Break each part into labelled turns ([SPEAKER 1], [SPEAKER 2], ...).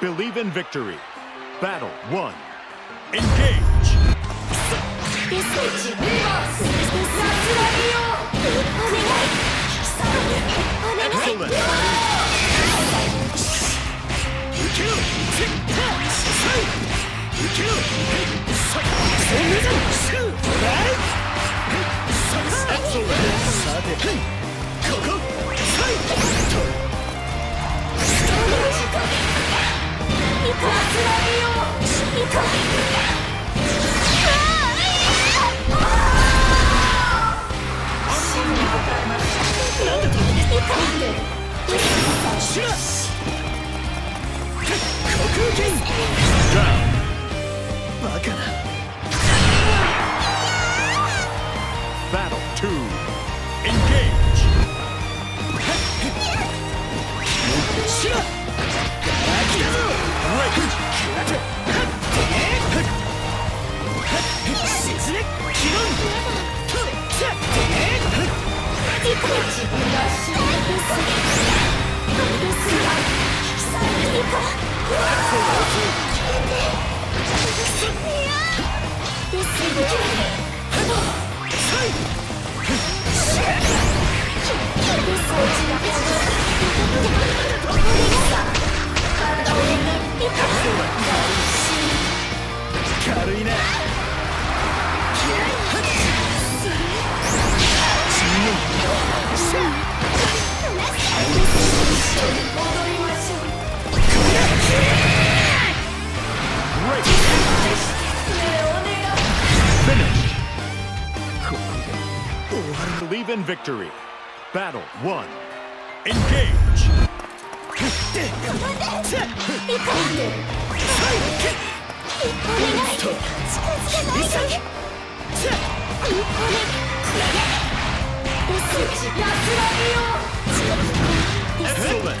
[SPEAKER 1] Believe in victory. Battle one. Engage! Excellent! Excellent! victory. Battle one. Engage! Excellent!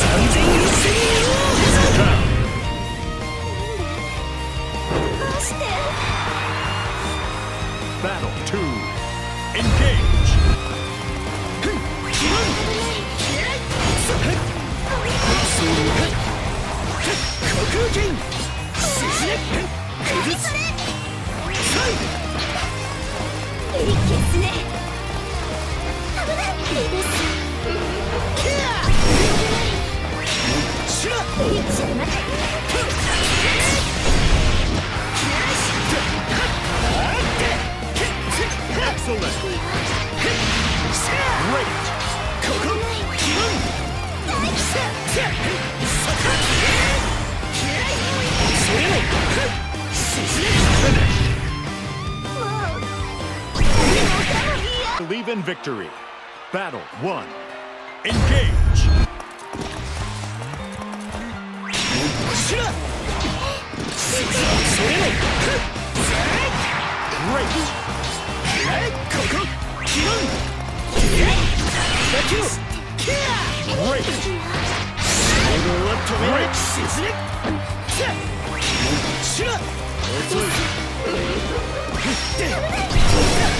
[SPEAKER 2] 曾经
[SPEAKER 1] 有心。victory. Battle one. Engage! Great! Great! Great!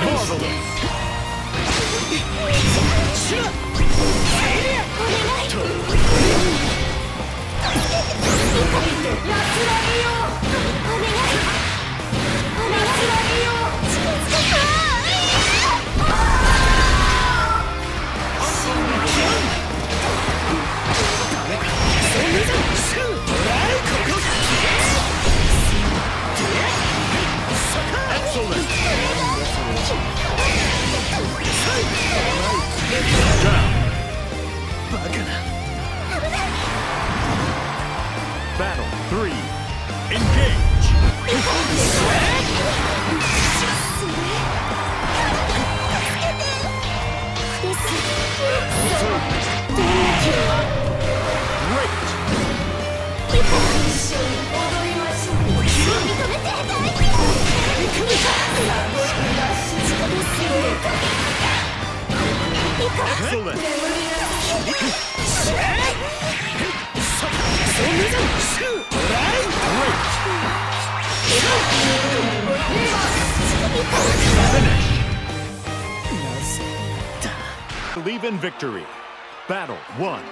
[SPEAKER 2] Marvelous!
[SPEAKER 1] Believe in victory. Battle one.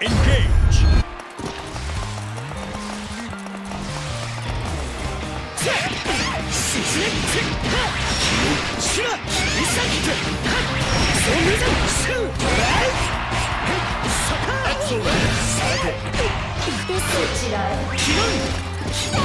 [SPEAKER 1] Engage. Excellent. Great!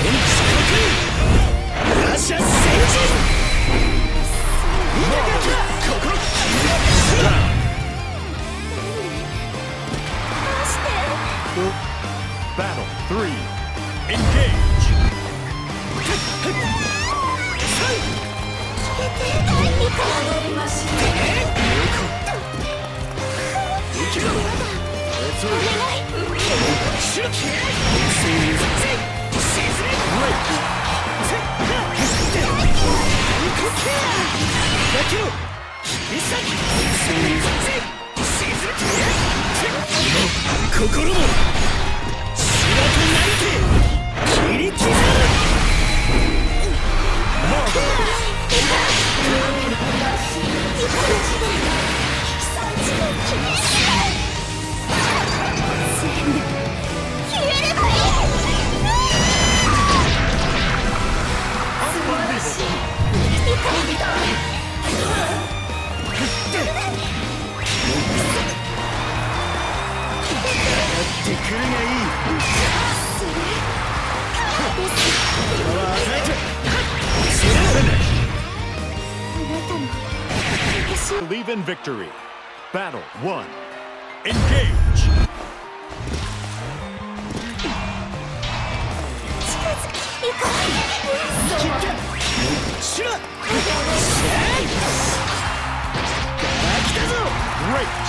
[SPEAKER 2] 天きろ一切沈めて
[SPEAKER 1] 心 victory. Battle one. Engage! Great!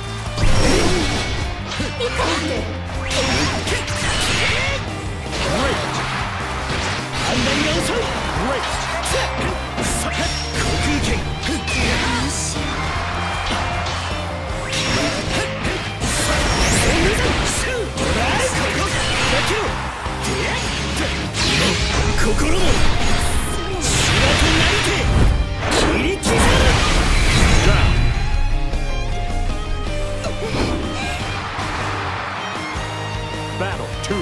[SPEAKER 1] two,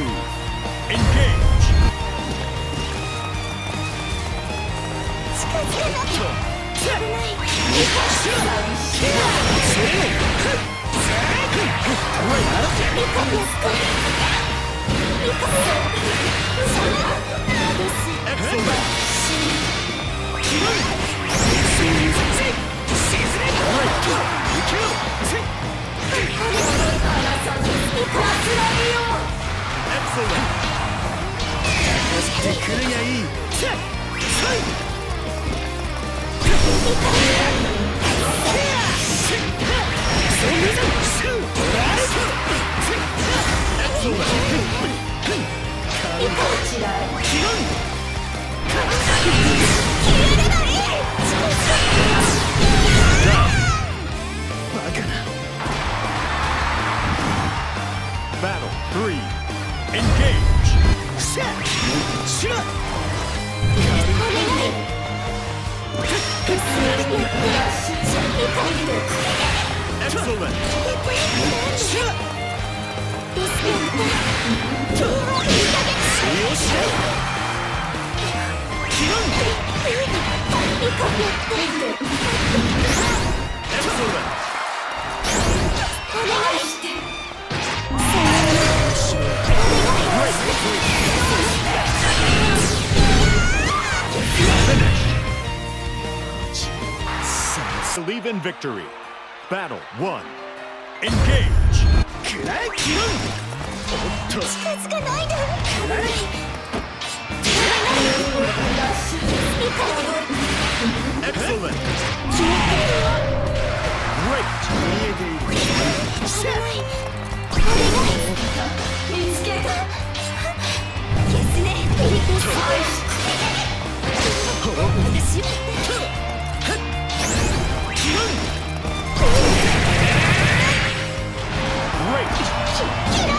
[SPEAKER 1] engage! Excellent!
[SPEAKER 2] してくいいバカな
[SPEAKER 1] Battle 3
[SPEAKER 2] お願
[SPEAKER 1] い been victory. Battle one. Engage. Excellent. Great.
[SPEAKER 3] Set.
[SPEAKER 2] キラ